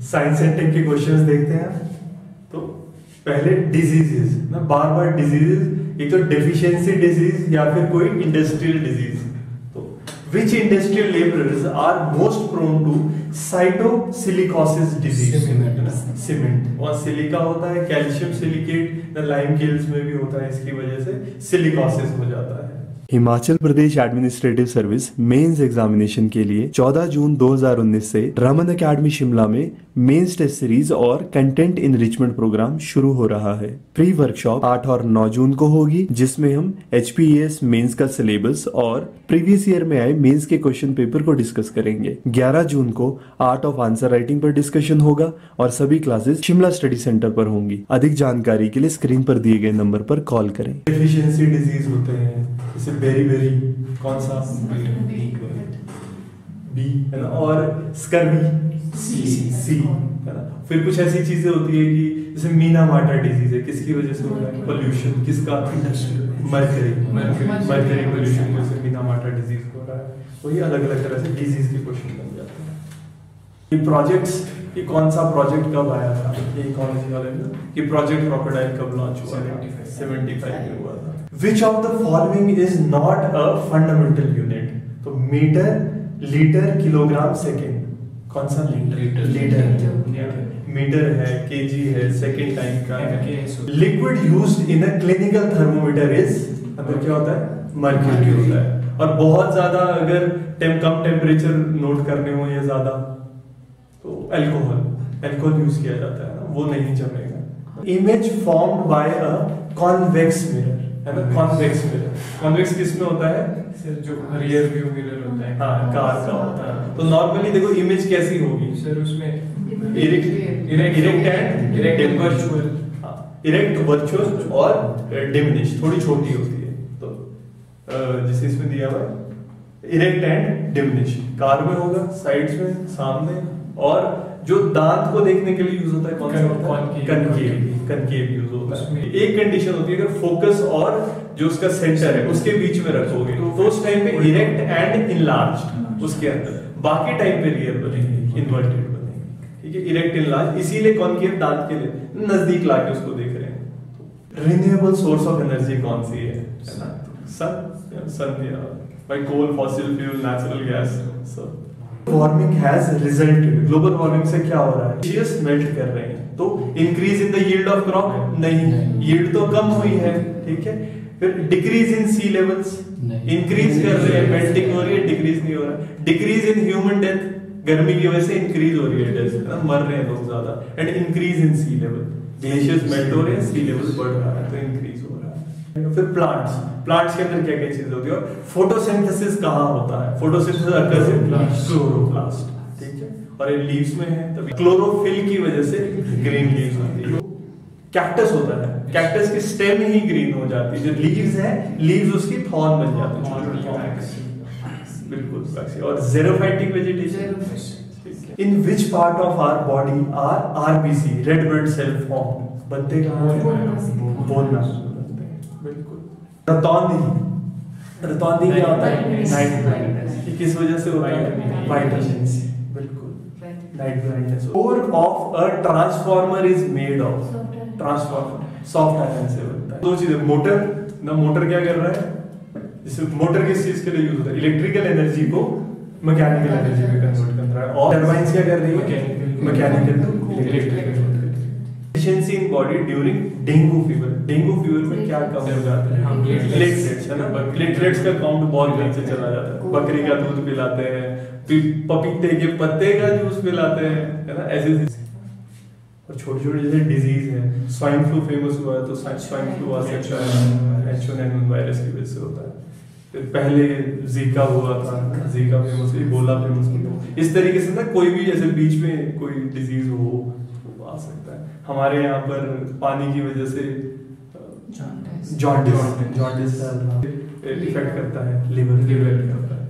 Science and tech के questions देखते हैं। तो पहले डिजीजेस ना बार बार डिजीजेस एक तो डेफिशिएंसी डिज़ीज़ या फिर कोई इंडस्ट्रियल डिज़ीज़ तो which industrial labourers are most prone to silicosis disease cement और सिलिका होता है कैल्शियम सिलिकेट लाइम केल्स में भी होता है इसकी वजह से सिलिकोसिस हो जाता है। Himachal Pradesh administrative service mains examination के लिए 14 जून 2019 से रमन एकेडमी शिमला में मेंस टेस्ट सीरीज़ और कंटेंट इनरिचमेंट प्रोग्राम शुरू हो रहा है। प्री वर्कशॉप 8 और 9 जून को होगी, जिसमें हम एच पी मेंस का सिलेबस और प्रीवियस ईयर में आए मेंस के क्वेश्चन पेपर को डिस्कस करेंगे। 11 जून को आर्ट ऑफ़ आंसर राइटिंग पर डिस्कशन होगा और सभी क्लासेस शिमला स्टडी सेंटर पर होंगी। अधिक जानकारी के लिए स्क्रीन पर दिए गए नंबर पर कॉल करें। डेफिशिएंसी डिज़ीज़ होते हैं बेरी बेरी कौन सा? बी है ना? और स्कर्वी सी सी है ना? फिर कुछ ऐसी चीज़ें होती है कि जैसे मीना माटा डिज़ीज़ है किसकी वजह से हो? रहा है पोल्यूशन किसका मरकरी मरकरी पोल्यूशन की वजह से मीना माटा डिज़ीज़ हो रहा है। वही अलग अलग तरह से डिज़ीज़ के क्वेश्चन बन जाते हैं। ये प्रोजेक्ट्स ये कौन सा प्रोजेक्ट कब आया था? ये इकोलॉजी वाले में ये प्रोजेक्ट क्रोकोडाइल कब लॉन्च हुआ था? 75 में हुआ था। Which of the following is not a fundamental unit तो मीटर लीटर किलोग्राम सेकेंड कौन सा लीटर। लीटर मीटर है केजी है सेकेंड टाइम का है। Liquid used in a clinical thermometer is अंदर क्या होता है? मर्क्यूरी होता है और बहुत ज़्यादा अगर टेम कम टेम्परेचर नोट करने हो या ज़्यादा अल्कोहल अल्कोहल यूज़ किया जाता है ना वो नहीं जमेगा। Image formed by a convex mirror है ना? कॉन्वेक्स मिरर कॉन्वेक्स किसमें होता है? सर जो रियर व्यू मिरर होता है। हाँ कार का होता है। तो नॉर्मली देखो इमेज कैसी होगी? सर उसमें erect erect and and erect virtual और डिमिनिश थोड़ी छोटी होती है। तो जैसे इसमें दिया हुआ है इरेक्ट एंड डिमिनिश कार में होगा साइड्स में सामने। और जो दांत को देखने के लिए यूज़ होता है कौन सा होता है? कनकेव। कनकेव। यूज़ होता है। एक कंडीशन होती है अगर फोकस और जो उसका सेंटर है उसके बीच में रखोगे तो उस टाइम पे इरेक्ट एंड इनलार्ज उसके अंदर। बाकी टाइम पे रियर बनेंगे इन्वर्टेड बनेंगे। ठीक है? इरेक्ट इनलार्ज इसीलिए कॉन्केव दांत के लिए नज़दीक लाके उसको देख रहे हैं। रिन्यूएबल सोर्स ऑफ़ एनर्जी कौन सी है? सन सन या by coal fossil fuel natural gas सब warming has resulted global warming से क्या हो रहा है? ग्लेशियर्स मेल्ट कर रहे हैं। तो increase in the yield of crop नहीं। यील्ड तो कम हुई है ठीक है? फिर decrease in sea levels increase कर रहे हैं। मेल्टिंग हो रही है डिक्रीज नहीं हो रहा। डिक्रीज इन ह्यूमन डेथ गर्मी की वजह से इंक्रीज हो रही है डेथ मर रहे हैं लोग ज़्यादा। And increase in sea level glaciers melt हो रहे हैं सी लेवल बढ़ रहा है तो इंक्रीज हो रहा है। फिर प्लांट्स प्लांट्स के अंदर क्या क्या चीज़ होती है और फोटोसिंथेसिस कहाँ होता है? फोटोसिंथेसिस अकर्स इन क्लोरोप्लास्ट ठीक है? और ये लीव्स में है तभी क्लोरोफिल की वजह से ग्रीन लीव्स होती है। कैक्टस होता है। कैक्टस की स्टेम ही ग्रीन हो जाती है। जो लीव्स है लीव्स उसकी थॉर्न बन जाती है। बिल्कुल और xerophytic vegetation in which part of our body are RBC red blood cell form बनते कहाँ हैं बोन हैं रतौंधी रतौंधी क्या होता है? नाइट ब्लाइंडनेस ये किस वजह से होता है? वाइटामिन सी बिल्कुल। Night blindness core of a transformer is made of transformer soft iron से बनता है। दो चीज़ें। मोटर। ना मोटर क्या कर रहा है? जैसे मोटर किस चीज़ के लिए यूज़ होता है? इलेक्ट्रिकल एनर्जी को मैकेनिकल एनर्जी में कन्वर्ट कर रहा है। और टरबाइंस क्या कर रही है? Mechanical to electrical efficiency in body during dengue fever dengue fever में क्या कम हो जाता है? हाँ, platelets। प्लेटलेट्स है ना? प्लेटलेट्स का काउंट बहुत नीचे चला जाता है। बकरी का दूध पिलाते हैं फिर पपीते के पत्ते का जूस पिलाते हैं है ना? ऐसे और छोटे छोटे जैसे डिज़ीज़ है। स्वाइन फ्लू फ़ेमस हुआ है तो स्वाइन फ्लू आ सकता है H one N one virus की वजह से होता है। फिर पहले जीका हुआ था जीका फ़ेमस इबोला फ़ेमस हुआ इस तरीके से ना कोई भी जैसे बीच में कोई डिज़ीज़ हो तो आ सकता है। हमारे यहाँ पर पानी की वजह से जॉन्डिस जॉन्डिस इफ़ेक्ट करता है लिवर लिवर करता है.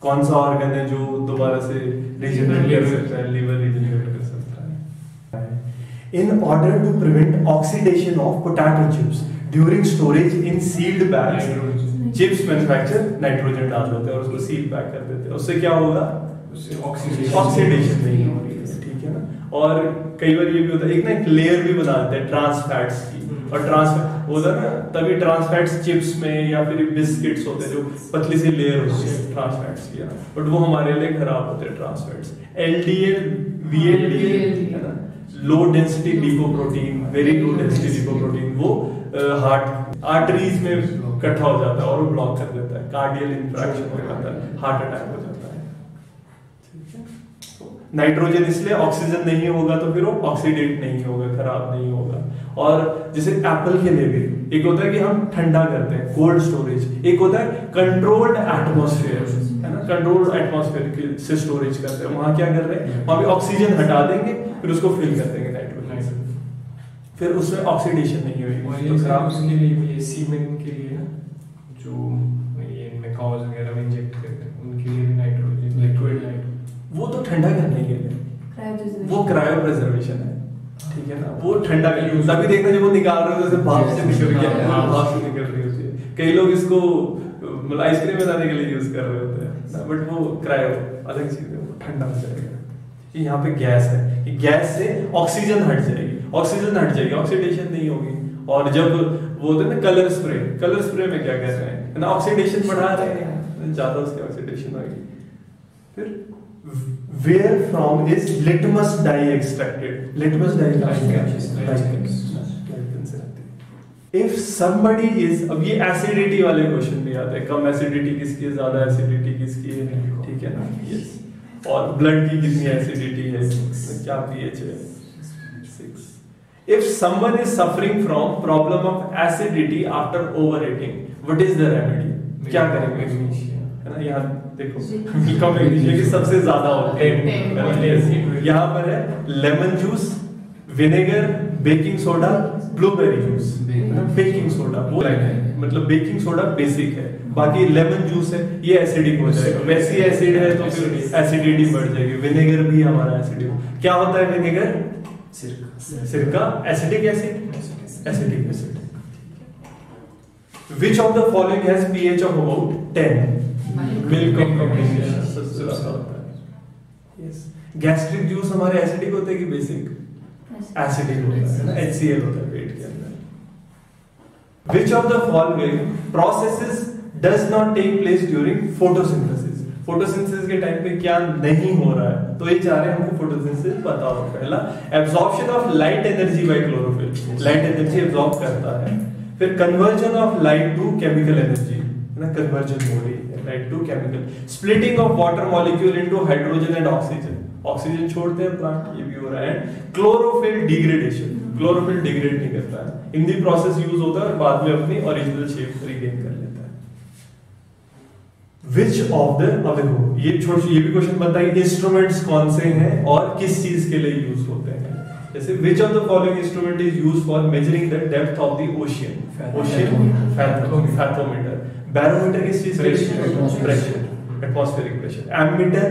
कौन सा ऑर्गन है जो दोबारा से रिजनरेट कर सकता है? लिवर रिजनरेट कर सकता है. In order to prevent oxidation of potato chips during storage in sealed bags chips manufacture nitrogen डाल देते हैं और उसको सील पैक कर देते हैं। उससे क्या होगा? उससे ऑक्सीडेशन ऑक्सीडेशन नहीं होगी। ठीक है और कई बार ये भी होता है एक ना एक लेयर भी बना देते हैं ट्रांस फैट्स की। हम्म। और ट्रांस होता है ना तभी ट्रांस फैट्स चिप्स में या फिर बिस्किट्स होते हैं जो पतली सी लेयर होती है ट्रांस फैट्स की बट वो हमारे लिए खराब होते हैं ट्रांस फैट्स एलडीएल वीएलडीएल है ना? Low density lipoprotein very low density lipoprotein वो हार्ट आर्टरीज में इकट्ठा हो जाता है और ब्लॉक कर देता है। कार्डियल इंफ्रैक्शन हो जाता है हार्ट अटैक हो जाता है है। नाइट्रोजन इसलिए ऑक्सीजन नहीं होगा तो फिर वो ऑक्सीडेट नहीं होगा खराब नहीं होगा। और जैसे एप्पल के लिए भी एक होता है कि हम ठंडा करते हैं कोल्ड स्टोरेज एक होता है कंट्रोल्ड एटमोस्फेयर है ना? कंट्रोल्ड एटमोस्फेयर से स्टोरेज करते हैं। वहाँ क्या कर रहे हैं? वहाँ पे ऑक्सीजन हटा देंगे फिर उसको फिल कर देंगे नाइट्रोजन से। फिर उसमें ऑक्सीडेशन नहीं होगी। तो खराब उसके लिए भी ये सीमेंट के लिए ना जो ये इनमें काउज वगैरह में इंजेक्ट करते हैं उनके लिए भी नाइट्रोजन लिक्विड नाइट्रोजन वो तो ठंडा करने वो क्रायो प्रिजर्वेशन है ठीक है ना? वो ठंडा कर तभी देखना जब वो निकाल रहे हो जैसे भाप से निकल गया हाँ, भाप से निकल रही होती है। कई लोग इसको मतलब आइसक्रीम बनाने के लिए यूज़ कर रहे होते हैं बट वो क्रायो अलग चीज़ है वो ठंडा हो जाएगा। ये यहाँ पे गैस है। ये गैस से ऑक्सीजन हट जाएगी। ऑक्सीजन हट जाएगी। ऑक्सीडेशन नहीं होगी। और जब वो होता है ना कलर स्प्रे कलर स्प्रे में क्या कर रहे हैं? ना ऑक्सीडेशन बढ़ा रहे हैं। ज़्यादा उसकी ऑक्सीडेशन होगी। फिर where from is litmus dye extracted litmus dye if somebody is अब ये एसिडिटी वाले क्वेश्चन भी आते हैं कम एसिडिटी किसकी है ज़्यादा एसिडिटी किसकी है ठीक है ना यस और ब्लड की कितनी एसिडिटी है क्या पीएच है six if someone is suffering from problem of acidity after overeating what is the remedy क्या करेंगे है ना यहाँ देखो कम मैग्नीशियम की सबसे ज़्यादा होती है. यहाँ पर है lemon juice vinegar baking soda blueberry juice baking soda वो है मतलब बेकिंग सोडा बेसिक है। बाकी लेमन जूस है ये एसिडिक हो जाएगा। वैसी एसिड है तो फिर एसिडिटी बढ़ जाएगी। विनेगर भी हमारा एसिडिक क्या होता है विनेगर सिरका। Acidic acid acidic acid which of the following has pH of about 10 milk combination gastric juice हमारे एसिडिक होते हैं कि बेसिक एसिडिक होता है ना? HCl होता है पेट के अंदर। Which of the following processes does not take place during photosynthesis? Photosynthesis के टाइम पे क्या नहीं हो रहा है? तो ये चाह रहे हैं हमको फोटोसिंथेसिस पता हो पहला absorption of light energy by chlorophyll light energy absorb करता है। फिर conversion of light to chemical energy ना कन्वर्जन हो रही है light to chemical splitting of water molecule into hydrogen and oxygen oxygen छोड़ते हैं प्लांट ये भी हो रहा है. क्लोरोफिल डिग्रेडेशन क्लोरोफिल डिग्रेड नहीं करता है. इन दी प्रोसेस यूज़ होता है और बाद में अपनी ओरिजिनल शेप रिगेन कर लेता है. विच ऑफ़ द अब देखो ये छोड़, ये भी क्वेश्चन बनता है इंस्ट्रूमेंट्स कौन से हैं और किस चीज़ के लिए यूज़ होते हैं? जैसे which of the following instrument is use for measuring the depth of the ocean ocean fathometer barometer किस चीज़ pressure atmospheric pressure ammeter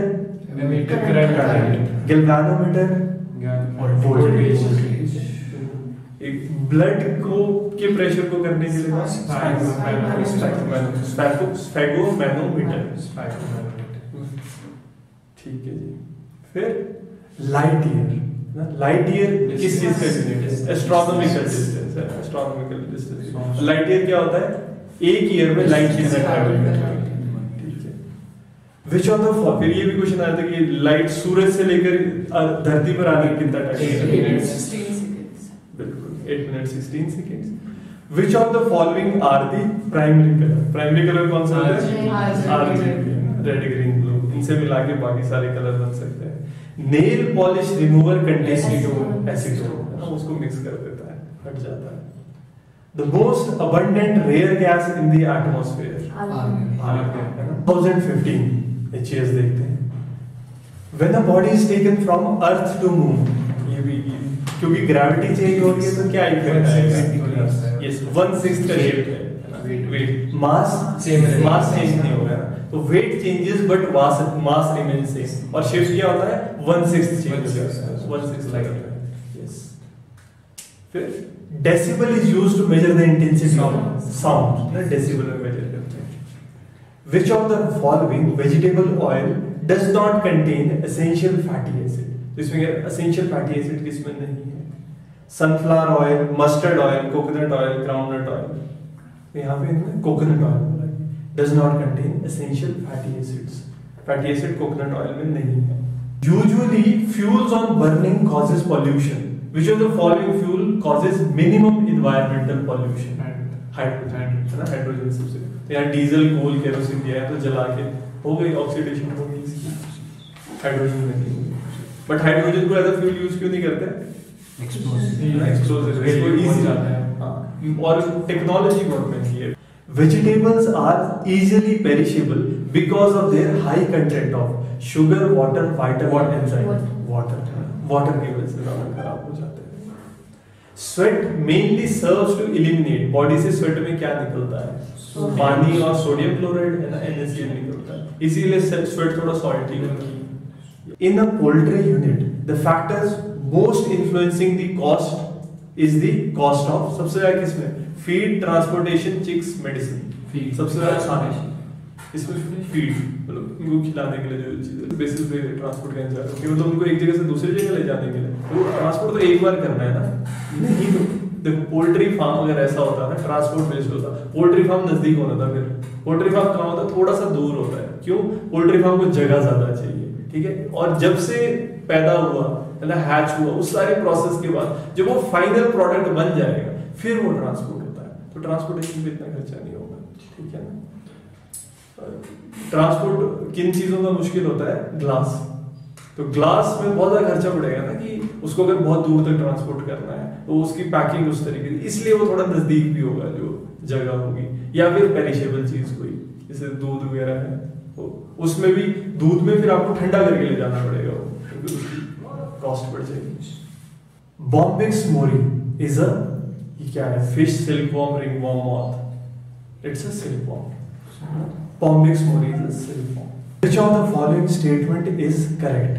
galvanometer एक ब्लड को के प्रेशर को करने के लिए? स्फेगोमैनोमीटर ठीक है जी। फिर? लाइट ईयर लाइट ईयर किस चीज़ का यूनिट है एस्ट्रोनॉमिकल डिस्टेंस है एस्ट्रोनॉमिकल डिस्टेंस लाइट ईयर क्या होता है? एक ईयर में लाइट कितना ट्रैवल करता है? ठीक है। विच ऑफ़ द फिर ये भी क्वेश्चन आया था कि लाइट सूरज से लेकर धरती पर आने कितना टाइम बिल्कुल 8 minute 16 seconds which of the following are the primary colour primary colour कौन सा है? RGB. रेड ग्रीन ब्लू इनसे मिला के बाकी सारे कलर बन सकते हैं। नेल पॉलिश रिमूवर एसीटोन उसको मिक्स कर देता है हट जाता है। The most abundant rare gas in the atmosphere 1015 HS देखते हैं। When a body is taken from earth to moon ये भी क्योंकि ग्रेविटी चेंज हो रही है तो क्या इफ़ेक्ट आएगा यस वन सिक्स का शिफ्ट है। वेट मास Same रहेगा। मास चेंज नहीं होगा तो weight changes but mass mass remain same और शिफ्ट क्या होता है? One six one six yes फिर decibel is used to measure the intensity of sound ना डेसिबल में मेजर करते हैं. Which of the following vegetable oil does not contain essential fatty acid? तो इसमें क्या? असेंशियल फैटी एसिड किसमें नहीं है? Sunflower oil mustard oil coconut oil groundnut oil यहाँ पे coconut oil does not contain essential fatty acids fatty acid coconut oil में नहीं है। Usually fuels on burning causes pollution which of the following fuel causes minimum environmental pollution? Hydrogen है ना? Hydrogen सबसे। तो यहाँ डीजल कोल केरोसिन दिया है तो जला के हो गई ऑक्सीडेशन हो गई इसकी। हाइड्रोजन में बट हाइड्रोजन को एज फ्यूल यूज़ क्यों नहीं करते? एक्सप्लोसिव इसको easy जाता है हाँ, और टेक्नोलॉजी बहुत महँगी है। Vegetables are easily perishable because of their high content of sugar, water, vitamin, enzyme. Water. Water की वजह से ज़्यादा खराब हो जाते हैं sweat mainly serves to eliminate body से स्वेट में क्या निकलता है Sodium. पानी और सोडियम क्लोराइड है ना NaCl निकलता है इसीलिए स्वेट थोड़ा सॉल्टी होती है In a poultry unit, the factors most influencing the cost is the cost of सबसे ज़्यादा किसमें feed transportation chicks medicine Feed. सबसे ज़्यादा खाने इसमें फ़ीड मतलब उनको खिलाने के लिए जो चीज़ें बेसिस पे ट्रांसपोर्ट करने रहे हो। मतलब उनको एक जगह से दूसरी जगह ले जाने के लिए। तो ट्रांसपोर्ट तो एक बार करना है ना। नहीं तो देखो पोल्ट्री फार्म अगर ऐसा होता है ना ट्रांसपोर्ट बेस्ड होता पोल्ट्री फार्म नज़दीक होना था फिर। पोल्ट्री फार्म कहाँ होता? है थोड़ा सा दूर होता है। क्यों? पोल्ट्री फार्म को जगह ज़्यादा चाहिए ठीक है? और जब से पैदा हुआ है ना हैच हुआ उस सारे प्रोसेस के बाद जब वो फाइनल प्रोडक्ट बन जाएगा फिर वो ट्रांसपोर्ट तो ट्रांसपोर्टेशन पे इतना खर्चा नहीं होगा, ठीक है ना? ट्रांसपोर्ट किन चीज़ों का मुश्किल होता है? ग्लास तो ग्लास में बहुत ज़्यादा खर्चा पड़ेगा ना कि उसको अगर बहुत दूर तक ट्रांसपोर्ट करना है तो उसकी पैकिंग उस तरीके से, इसलिए वो थोड़ा नज़दीक भी होगा जो जगह होगी, या फिर पेरिशेबल चीज़ कोई, जैसे दूध वगैरह है तो उसमें भी दूध में फिर आपको ठंडा करके ले जाना पड़ेगा, क्योंकि कॉस्ट बढ़ जाएगी। बॉम्बिक्स मोरी इज़ अ ये क्या है fish silkworm ringworm moth it's a silkworm Bombyx mori is a silkworm. Which of the following statement is correct?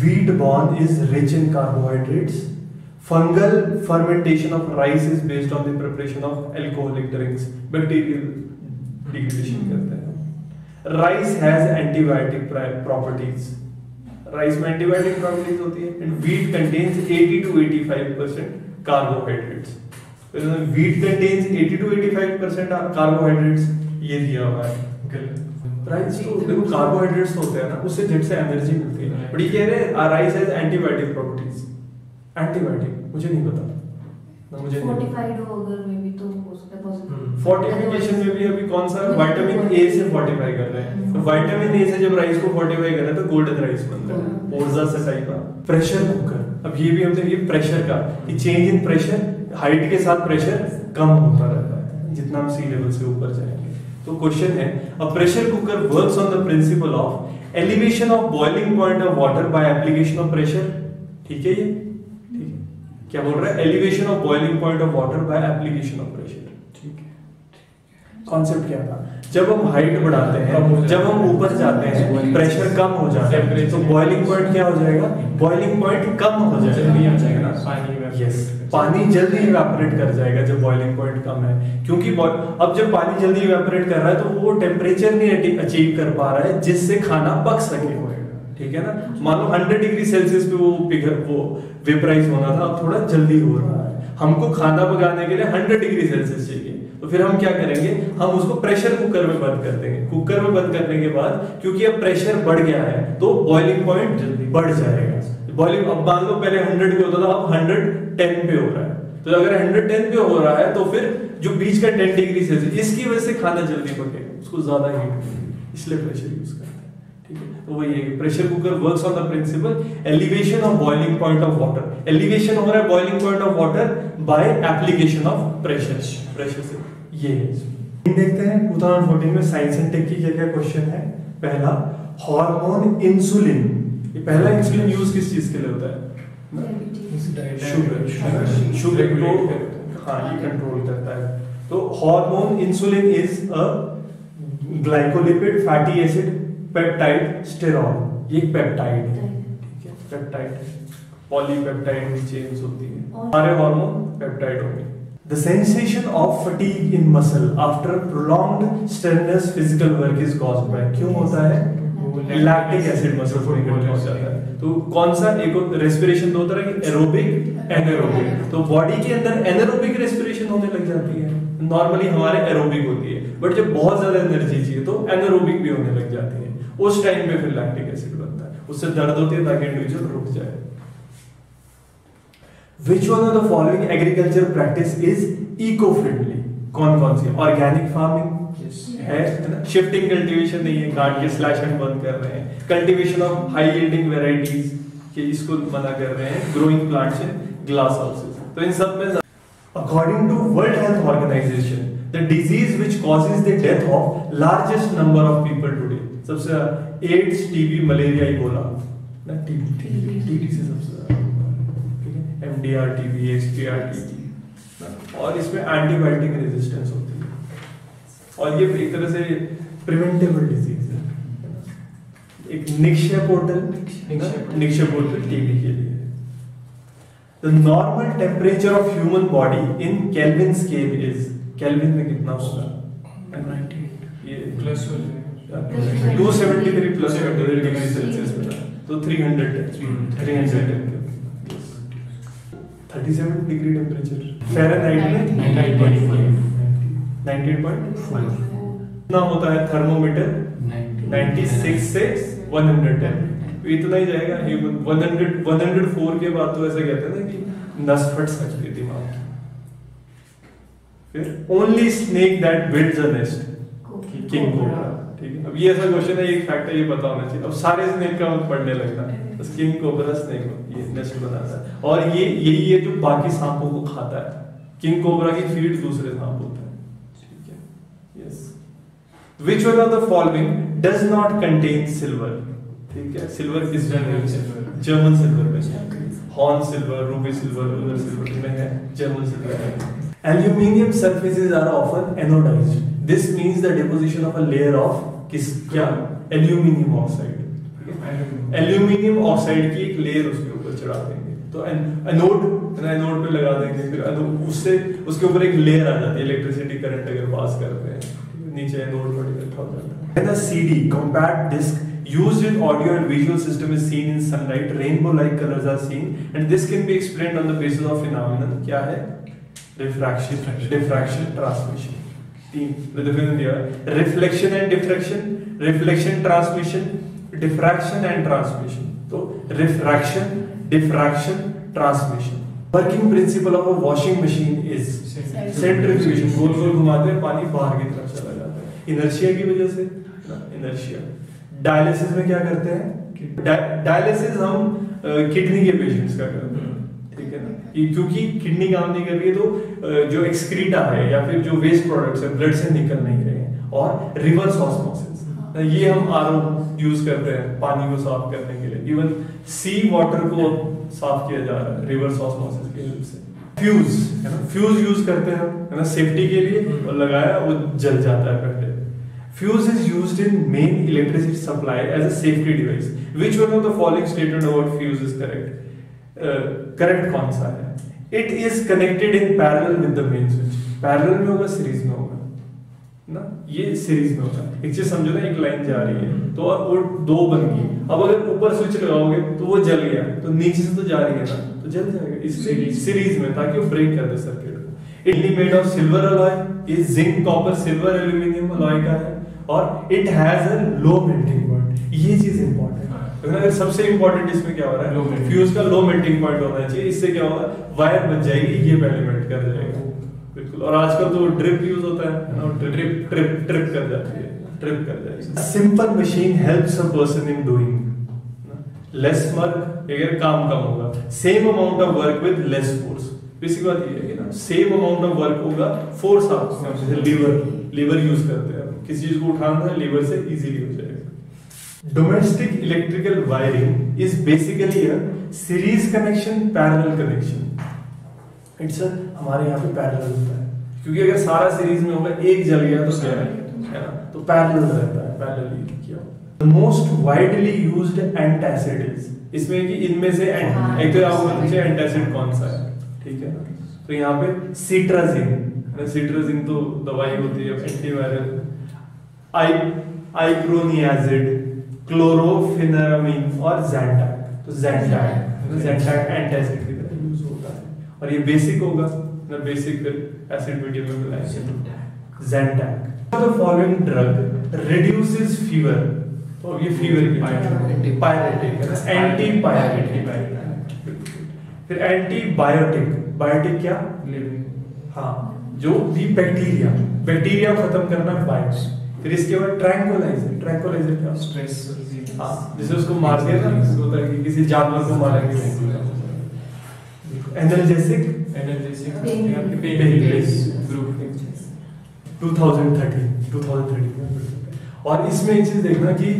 Wheat born is rich in carbohydrates. Fungal fermentation of rice is based on the preparation of alcoholic drinks. Bacterial degradation करते हैं. Has antibiotic pri- properties. Rice में antibiotic properties होती है. And wheat contains 80 to 85 percent carbohydrates. Wheat contains 80 to 85 percent carbohydrates. ये दिया हुआ है. Rice तो देखो कार्बोहाइड्रेट्स होते हैं ना उससे झट से एनर्जी मिलती है। बट ये कह रहे हैं rice has antibiotic properties antibiotic मुझे नहीं पता। ना मुझे फोर्टिफाइड हो अगर मे भी तो हो सकता है पॉसिबल फोर्टिफिकेशन में भी अभी कौन सा विटामिन ए से फोर्टिफाई कर रहे हैं। तो विटामिन ए से जब राइस को फोर्टिफाई कर रहे हैं तो गोल्डन राइस बनता है। ओरजा से टाइप का प्रेशर कुकर अब ये भी हमने ये प्रेशर का, कि चेंज इन प्रेशर हाइट के साथ प्रेशर कम होता रहता है, जितना हम सी लेवल से ऊपर जाएँगे। तो क्वेश्चन है a pressure cooker works on the principle of elevation of boiling point of water by application of pressure ठीक है ये? ठीक है। क्या बोल रहा है? Elevation of boiling point of water by application of pressure ठीक है। कॉन्सेप्ट क्या था? जब हम हाइट बढ़ाते हैं जब हम ऊपर जाते हैं प्रेशर कम हो जाता है। तो बॉइलिंग पॉइंट क्या हो जाएगा? बॉइलिंग पॉइंट कम हो जाएगा। यस पानी जल्दी इवेपोरेट कर जाएगा जब बॉइलिंग पॉइंट कम है। क्योंकि अब जब पानी जल्दी इवेपोरेट कर रहा है तो वो टेम्परेचर नहीं अचीव कर पा रहा है जिससे खाना पक सके। ठीक है ना? मान लो 100 डिग्री सेल्सियस पे वो पिघल वो वेपराइज होना था अब थोड़ा जल्दी हो रहा है। हमको खाना पकाने के लिए 100 डिग्री सेल्सियस चाहिए। तो फिर हम क्या करेंगे? हम उसको प्रेशर कुकर में बंद कर देंगे। कुकर में बंद करने के बाद, क्योंकि अब प्रेशर बढ़ गया है तो बॉइलिंग पॉइंट जल्दी बढ़ जाएगा। बॉइलिंग अब मान लो पहले 100 पे होता था, अब 110 पे हो रहा है। तो अगर 110 पे हो रहा है तो फिर जो बीच का 10 डिग्री सेल्सियस इसकी वजह से खाना जल्दी पकेगा उसको ज़्यादा हीट इसलिए प्रेशर यूज़ करते हैं। ठीक है? तो वही है pressure cooker works on the principle elevation of boiling point of water elevation हो रहा है boiling point of water by application of pressure pressure से। ये है देखते हैं 2014 में साइंस एंड टेक की क्या क्या क्वेश्चन है। पहला हार्मोन इंसुलिन ये पहला इंसुलिन यूज़ किस चीज़ के लिए होता है? शुगर शुगर को हाँ ये कंट्रोल करता है। तो hormone insulin is a glycolipid fatty acid peptide sterol ये पेप्टाइड है। ठीक है पेप्टाइड पॉलीपेप्टाइड चेन्स होती है। हमारे हार्मोन पेप्टाइड होंगे। The sensation of fatigue in muscle after prolonged strenuous physical work is caused by क्यों होता है? लैक्टिक एसिड मसल्स में हो जाता है। तो कौन सा एक रेस्पिरेशन दो तरह की? एरोबिक एनारोबिक तो बॉडी के अंदर एनारोबिक रेस्पिरेशन होने लग जाती है। नॉर्मली हमारे एरोबिक होती है। बट जब बहुत ज़्यादा एनर्जी चाहिए तो एनारोबिक भी होने लग जाती है। उस टाइम पे फिर लैक्टिक एसिड बनता है। उससे दर्द होती है ताकि इंडिविजुअल रुक जाए। Which one of the following agriculture practice is eco friendly कौन कौन सी? ऑर्गेनिक फ़ार्मिंग है? शिफ्टिंग कल्टीवेशन नहीं है काट के स्लैश एंड बर्न कर रहे हैं. Cultivation of high yielding varieties के इसको मना कर रहे हैं growing plants in glass houses तो इन सब में according to World Health Organization the disease which causes the death of largest number of people today सबसे एड्स टीबी मलेरिया इबोला ना टीबी टीबी टीबी से सबसे ज़्यादा ठीक है एमडीआर टीबी एक्सपीआर टीबी और इसमें एंटीबायोटिक रेजिस्टेंस होती है। और ये एक तरह से प्रिवेंटेबल डिज़ीज़ है। एक Nikshay portal Nikshay portal TB के लिए। The normal temperature of human body in Kelvin scale is Kelvin में कितना होगा? ये प्लस हो जाएगा 273 plus 100 डिग्री सेल्सियस तो 300 है। 300 है। 37 डिग्री टेम्परेचर फ़ारेनहाइट में 98.5 कितना होता है थर्मोमीटर 96 से 110 तो इतना ही जाएगा। ह्यूमन 100 104 के बाद तो ऐसा कहते हैं ना कि नस फट सकती है दिमाग की। फिर only snake that builds a nest king cobra ये ऐसा क्वेश्चन है एक फैक्ट है ये पता होना चाहिए। अब सारे स्नेक का पढ़ने लगना। बस किंग कोबरा स्नेक ये नेस्ट बनाता है। और ये यही है जो बाकी सांपों को खाता है। किंग कोबरा की फ़ीड दूसरे सांप होता है। ठीक है? Yes which one of the following does not contain silver? ठीक है? सिल्वर किस German silver. जर्मन सिल्वर में horn silver ruby silver lunar silver में है। जर्मन सिल्वर में aluminium surfaces are often anodized. This means the deposition of a layer of किस क्या aluminium oxide aluminium oxide की एक लेयर उसके ऊपर चढ़ा देंगे तो एनोड एनोड पे लगा देंगे फिर उससे उसके ऊपर एक लेयर आ जाती है इलेक्ट्रिसिटी करंट अगर पास करते हैं नीचे एनोड पर इकट्ठा हो जाता है the CD compact used in audio and visual system is seen in sunlight rainbow like colors are seen and this can be explained on the basis of phenomenon क्या है refraction diffraction transmission तीन difference दिया है reflection and diffraction reflection transmission diffraction and transmission तो refraction diffraction transmission working principle of a washing machine is centrifugation गोल गोल घुमाते हैं पानी बाहर की तरफ़ चला जाता है। इनर्शिया की वजह से इनर्शिया डायलिसिस में क्या करते हैं? डायलिसिस हम किडनी के पेशेंट्स का करते हैं। क्योंकि किडनी काम नहीं कर रही है तो जो एक्सक्रीटा है या फिर जो वेस्ट प्रोडक्ट्स है ब्लड से निकल नहीं रहे हैं और रिवर्स ऑस्मोसिस ये हम आर यूज़ करते हैं पानी को साफ़ करने के लिए। इवन सी वाटर को साफ़ किया जा रहा है रिवर्स ऑस्मोसिस के हेल्प से। फ्यूज है ना? फ्यूज यूज़ करते हैं हम है ना? सेफ्टी के लिए और लगाया वो जल जाता है पहले। Fuse is used in main electricity supply as a safety device. Which one of the following statement about fuse is correct? Uh, correct कौन सा है? It is connected in parallel with the main switch. Parallel में होगा series में होगा। ना? ये series में होगा। एक चीज़ समझो ना एक लाइन जा रही है। तो और वो दो बन गई। अब अगर ऊपर स्विच लगाओगे तो वो जल गया। तो नीचे से तो जा रही है ना? तो जल जाएगा। इसलिए Series. सीरीज़ में ताकि वो ब्रेक कर दे सर्किट को। Ideally made of silver alloy ये zinc copper silver aluminium alloy का है। और it has a low melting point ये चीज़ इंपॉर्टेंट है। अगर सबसे इंपॉर्टेंट इसमें क्या हो रहा है. फ्यूज का लो मेल्टिंग पॉइंट होना चाहिए। इससे क्या होगा? वायर बच जाएगी ये पहले मेल्ट कर जाएगा बिल्कुल। और आजकल तो ड्रिप यूज़ होता है ना? ड्रिप ट्रिप ट्रिप कर जाती है। ट्रिप कर जाएगी simple machine helps a person in doing less work अगर काम कम होगा। Same amount of work with less force basic बात ये है कि ना सेम अमाउंट ऑफ़ वर्क होगा फोर्स आप जैसे लीवर लीवर यूज़ करते हैं। किसी चीज़ को उठाना है लीवर से इजीली हो जाएगा। Domestic electrical wiring is basically a series connection parallel connection it's हमारे यहाँ पे पैरेलल होता है। क्योंकि अगर सारा सीरीज़ में होगा एक जल गया तो क्या है? है ना? तो पैरेलल रहता है पैरेलली किया the most widely used antacid is इसमें कि इनमें से हाँ। एक तो आपको पूछे एंटासिड कौन सा है? ठीक है तो यहाँ पे सिट्राजिन सिट्राजिन तो दवाई होती है एंटीवायरल आई आइक्रोनियाजिड क्लोरोफिनामिन और जैंटैक तो जैंटैक तो जैंटैक एंटासिड की तरह यूज़ होता है. और ये बेसिक होगा. ना बेसिक फिर एसिड मीडियम में मिलाएँगे जैंटैक the following drug reduces fever. तो ये फीवर की पायरेटिक एंटी पायरेटिक फिर एंटीबायोटिक बायोटिक क्या? लिविंग हाँ. जो भी बैक्टीरिया बैक्टीरिया खत्म करना बायोस फिर इसके बाद ट्रैंकुलाइजर ट्रैंकुलाइजर क्या? स्ट्रेस हाँ जैसे उसको मार दिया ना होता है कि किसी जानवर को मारेंगे। एनर्जेसिक एनर्जेसिक ग्रुप 2013 2013 और इसमें एक चीज़ देखना कि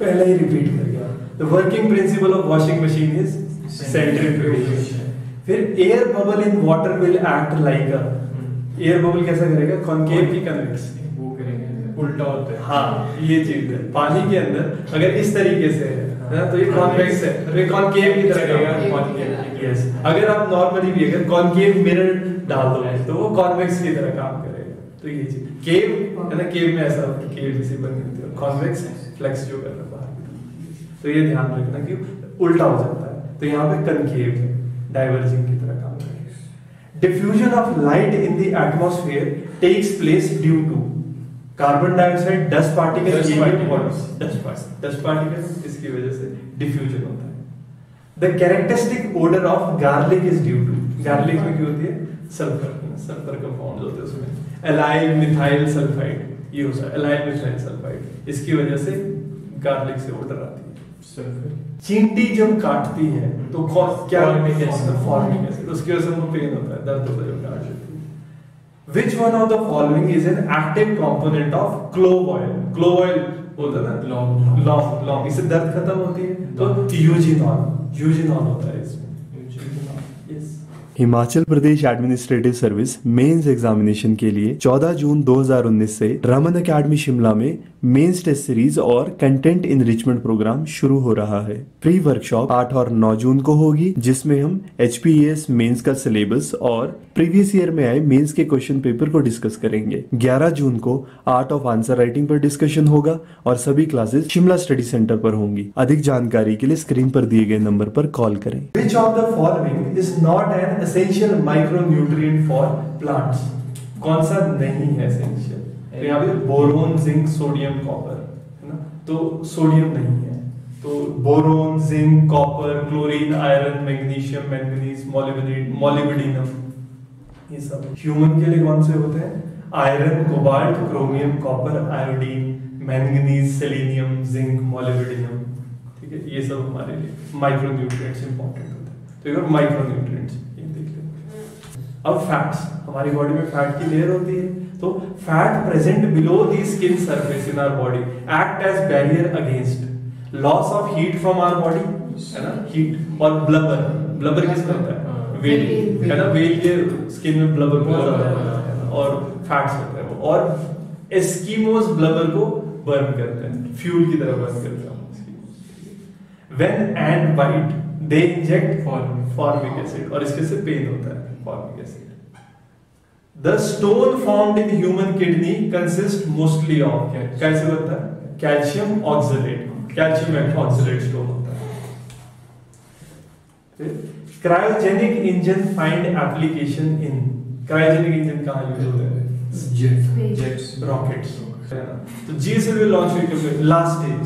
पहले ही रिपीट कर गया the working principle of washing machine is centrifugation फिर air bubble in water will act like a air bubble कैसा करेगा? कॉनकेव की कन्वेक्स वो करेंगे उल्टा होता है। हाँ। ये चीज़ है। पानी के अंदर अगर इस तरीके से है ना, तो ये कॉन्वेक्स है। तो ये कॉनकेव की तरह यस अगर आप नॉर्मली भी अगर कॉनकेव मिरर डाल दो तो वो कॉन्वेक्स की तरह काम करेगा। तो ये चीज़। केव है ना केव में ऐसा केव जैसी बनी होती है कॉन्वेक्स फ्लेक्स जो कर रहा बाहर। तो ये ध्यान रखना कि उल्टा हो जाता है। तो यहाँ पे कनकेव है डाइवर्जिंग की तरह काम करेगा। Diffusion of light in the atmosphere takes place due to carbon dioxide dust particle dust dust particle इसकी वजह से डिफ्यूजन होता है the characteristic odour of garlic is due to garlic में क्या होती है सल्फ़र सल्फ़र कंपाउंड होते हैं उसमें एलाइल मिथाइल सल्फाइड ये होता है एलाइल मिथाइल सल्फाइड इसकी वजह से गार्लिक से ओडर आती है सल्फ़र चींटी जब काटती है तो कौन क्या. फॉर्मिक एसिड उसकी वजह से पेन होता है दर्द होता है जब काट है Which one of the following is an active component of clove oil? Clove oil बोलते है ना Long. लॉन्ग लॉन्ग इससे दर्द खत्म होती है? तो यूजिनॉल यूजिनॉल होता है इसमें। Yes Himachal Pradesh administrative service mains examination के लिए 14 जून 2019 से रमन अकेडमी शिमला में मेंस टेस्ट सीरीज़ और कंटेंट इनरिचमेंट प्रोग्राम शुरू हो रहा है प्री वर्कशॉप 8 और 9 जून को होगी, जिसमें हम एच मेंस का सिलेबस और प्रीवियस ईयर में आए मेंस के क्वेश्चन पेपर को डिस्कस करेंगे 11 जून को आर्ट ऑफ़ आंसर राइटिंग पर डिस्कशन होगा और सभी क्लासेस शिमला स्टडी सेंटर पर होंगी अधिक जानकारी के लिए स्क्रीन पर दिए गए नंबर पर कॉल करें Which of the following is not an essential micronutrient for plants? कौन सा नहीं है essential? तो यहाँ पे बोरोन, जिंक, सोडियम, कॉपर, है ना? तो सोडियम नहीं है। तो boron, zinc, copper, chlorine, iron, magnesium, manganese molybdenum, ये सब ह्यूमन के लिए कौन से होते हैं? Iron, cobalt, chromium, copper, iodine, manganese, selenium, zinc, molybdenum, ठीक है? ये सब हमारे लिए माइक्रो न्यूट्रिएंट्स इंपॉर्टेंट होते हैं। तो एक माइक्रो न्यूट्रिएंट्स ये देख लेते अब फैट्स हमारी बॉडी में फैट की लेयर होती है। तो fat present below the skin surface in our body act as barrier against loss of heat from our body है ना? हीट और ब्लबर ब्लबर किसका होता है? वेल है ना? वेल के स्किन में ब्लबर बहुत ज़्यादा होता है और फैट्स होते हैं वो। और एस्कीमोस ब्लबर को बर्न करते हैं। फ्यूल की तरह बर्न करते हैं। When ant bite they inject Formic. Formic acid और इसके से पेन होता है। Formic acid the stone found in human kidney consist mostly of कैसे होता है? Calcium oxalate calcium oxalate stone होता है। Cryogenic engine find application in cryogenic engine कहाँ यूज़ होते हैं? जेट जेट्स रॉकेट्स तो जीएसएलवी लॉन्च हुई कब लास्ट स्टेज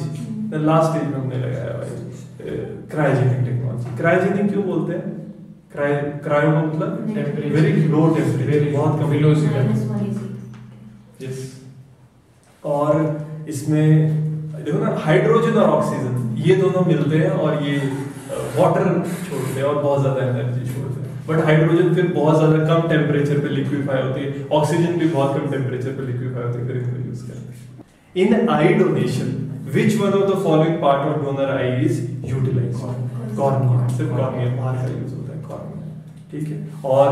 लास्ट स्टेज में हमने लगाया भाई क्रायोजेनिक टेक्नोलॉजी क्रायोजेनिक क्यों बोलते हैं? क्रायो का मतलब. वेरी लो टेम्परेचर बहुत कम। velocity. माइनस यस और इसमें देखो ना हाइड्रोजन और ऑक्सीजन ये दोनों मिलते हैं और ये वाटर छोड़ते हैं और बहुत ज़्यादा एनर्जी छोड़ते हैं। बट हाइड्रोजन फिर बहुत ज़्यादा कम टेम्परेचर पे लिक्विफाई होती है। ऑक्सीजन भी बहुत कम टेम्परेचर पे लिक्विफाई होती है फिर इनको यूज़ करते हैं in eye donation which one of the following part of donor eye is utilise cornea सिर्फ़ कॉर्निया बाहर का यूज़ होता है। ठीक है? और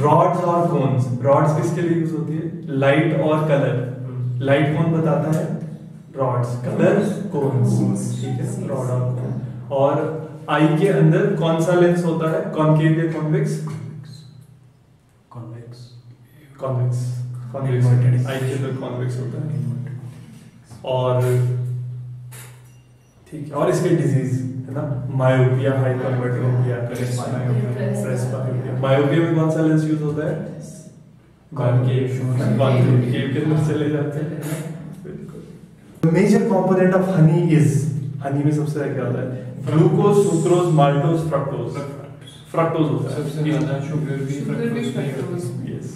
रॉड्स और कोन्स रॉड्स किसके लिए यूज़ होती है? लाइट और कलर लाइट कौन बताता है? रॉड्स कलर कोन्स ठीक है? रॉड और कोन और आई के अंदर कौन सा लेंस होता है? कॉनकेव या convex convex convex convex eye के अंदर कॉन्वेक्स होता है। और ठीक है और इसके डिज़ीज़ है ना? मायोपिया हाइपरमेट्रोपिया मायोपिया में कौन सा लेंस यूज़ होता है? Concave. कॉन्केव केव के अंदर चले जाते हैं। Major component of honey is honey में सबसे ज़्यादा क्या होता है? Glucose sucrose maltose fructose fructose होता है। सबसे ज़्यादा शुगर भी है। Yes.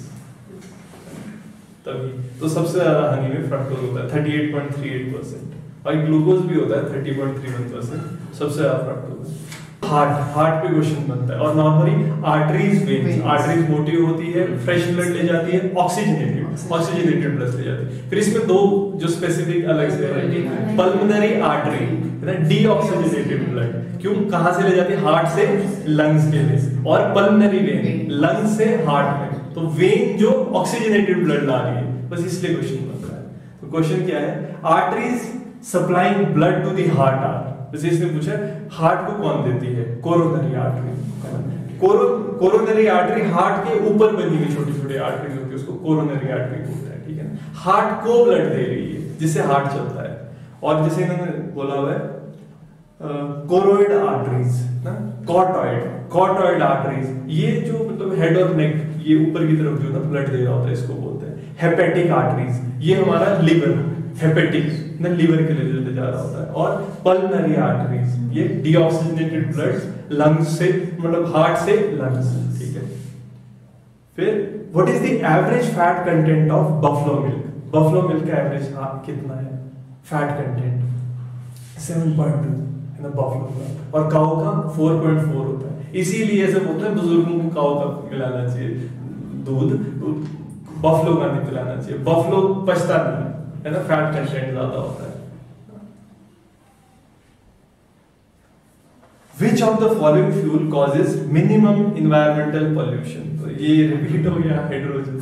तभी। तो सबसे ज़्यादा हनी में फ्रक्टोज होता है। 38.38 परसेंट और ग्लूकोज भी होता है 30.31 परसेंट सबसे ज़्यादा फ्रक्टोज हार्ट हार्ट पे क्वेश्चन बनता है। और नॉर्मली आर्टरीज वेन्स आर्टरीज मोटी होती है फ्रेश ब्लड ले जाती है ऑक्सीजनेटेड ऑक्सीजनेटेड ब्लड ले जाती है। फिर इसमें दो जो स्पेसिफिक अलग से है पल्मोनरी आर्टरी है ना? डीऑक्सीजनेटेड ब्लड क्यों? कहाँ से ले जाती है? हार्ट से लंग्स के लिए। और पल्मोनरी वेन लंग्स से हार्ट में। तो वेन जो ऑक्सीजनेटेड ब्लड ला रही है। बस इसलिए क्वेश्चन बनता है। तो क्वेश्चन क्या है? Arteries supplying blood to the heart are जैसे इसने पूछा, हार्ट को कौन देती है? कोरोनरी आर्टरी कोरो, कोरोनरी आर्टरी हार्ट के ऊपर बनी हुई छोटी छोटी आर्टरी होती है, उसको कोरोनरी आर्टरी बोलते हैं, ठीक है? ना हार्ट को ब्लड दे रही है, जिससे हार्ट चलता है। और जैसे इन्होंने बोला हुआ है कोरोइड आर्टरीज, ना? कॉटॉइड कॉटॉइड आर्टरीज, ये जो मतलब हेड और नेक ये ऊपर की तरफ़ जो ना ब्लड दे रहा होता है, इसको बोलते हैं। हेपेटिक आर्टरीज, ये हमारा लिवर, हेपेटिक। ना लिवर के ले जा रहा होता है। और पल्मनरी आर्टरीज ये डीऑक्सीजनेटेड ब्लड लंग्स से मतलब हार्ट से लंग्स ठीक है। फिर what is the average fat content of buffalo milk buffalo milk का एवरेज कितना है? फैट कंटेंट 7.2 है ना बफलो का और काऊ का 4.4 होता है। इसीलिए ऐसे बोलते हैं, बुज़ुर्गों को काऊ का मिलाना चाहिए, दूध तो बफलो का नहीं पिलाना चाहिए। बफलो पछता नहीं है, ना फैट कंटेंट ज़्यादा होता है। Which of the following fuel causes minimum environmental pollution? तो ये रिपीट हो गया हाइड्रोजन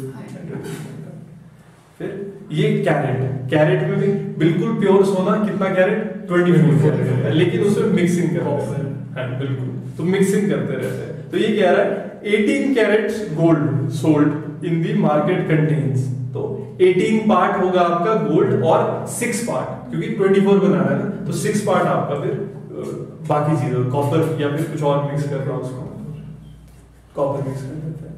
फिर ये कैरेट है। कैरेट में भी बिल्कुल प्योर सोना कितना कैरेट 24 कैरेट है। लेकिन उसमें मिक्सिंग करते हैं। हाँ बिल्कुल। तो मिक्सिंग करते रहते हैं। तो ये कह रहा है 18 carats gold sold in the market contains 18 part होगा आपका गोल्ड और 6 पार्ट क्योंकि 24 बनाना है ना तो 6 पार्ट आपका फिर बाकी चीज़ों कॉपर या फिर कुछ और मिक्स कर रहा हूँ उसको। कॉपर मिक्स कर देते हैं।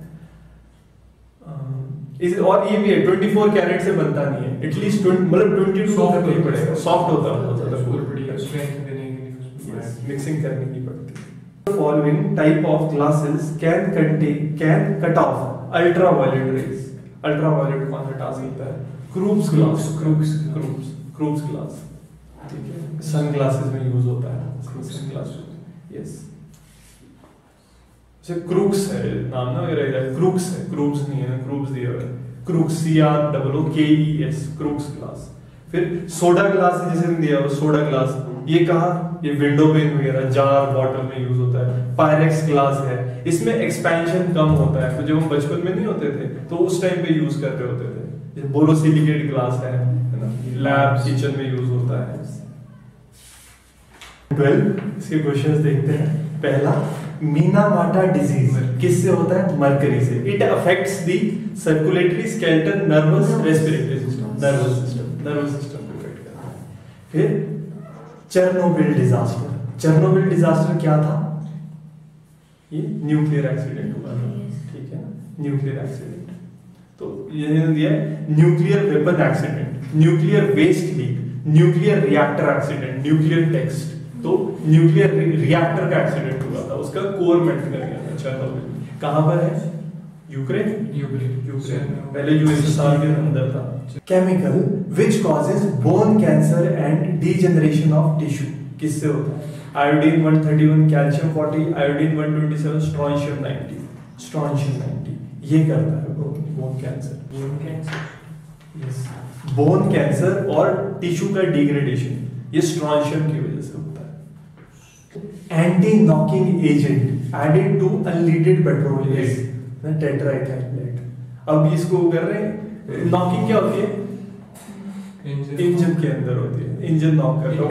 इस और ये भी है 24 कैरेट से बनता नहीं है एटलीस्ट मतलब 22 Soft करना होता है। पड़ेगा। सॉफ्ट होता है बहुत ज़्यादा उसको बढ़िया strength देने के लिए मिक्सिंग करनी ही पड़ती है। Following type of glasses can contain can cut off ultraviolet rays ultraviolet कौन हटा सकता है। क्रूब्स ग्लास क्रूब्स क्रूब्स क्रूब्स ग्लास ठीक है। सन ग्लासेस में यूज़ होता है। सन ग्लासेस यस जैसे क्रूक्स है नाम ना वगैरह क्रूक्स है क्रूब्स नहीं है क्रूब्स दिया हुआ है। Crookes C R double O K E S Crookes glass फिर सोडा ग्लास जैसे दिया हुआ सोडा ग्लास ये कहा? ये विंडो पेन वगैरह जार बॉटल में यूज़ होता है। पायरेक्स ग्लास है। इसमें एक्सपेंशन कम होता है। तो जब हम बचपन में नहीं होते थे तो उस टाइम पे यूज़ कर रहे होते थे। जैसे बोरोसिलिकेट ग्लास है लैब किचन में यूज़ होता है। 12 इसके क्वेश्चंस देखते हैं। पहला मीनामाटा डिज़ीज़ किससे होता है? मरकरी से। It affects the circulatory skeletal nervous respiratory system nervous system nervous system को करता फिर चेरनोबिल डिजास्टर। चेरनोबिल डिजास्टर क्या था? ये न्यूक्लियर एक्सीडेंट हुआ था। ठीक है? Nuclear accident. तो ये दिया nuclear weapon accident nuclear waste leak nuclear reactor accident nuclear text. तो न्यूक्लियर रिएक्टर का एक्सीडेंट हुआ था। उसका कोर मेल्ट कर गया था चेरनोबिल कहाँ पर है? यूक्रेन? यूक्रेन। यूक्रेन पहले यूएसएसआर के अंदर था। Chemical which causes bone cancer and degeneration of tissue किससे होता है? Iodine 131 calcium 40 iodine 127 strontium 90 strontium 90 ये करता है bone cancer bone cancer yes bone cancer और टिश्यू का डिग्रेडेशन ये स्ट्रोंशियम की वजह से होता है। Anti knocking agent added to unleaded petrol टेट्राइड अब इसको कर रहे हैं नॉकिंग क्या होती है? इंजन के अंदर होती है। इंजन नॉक करता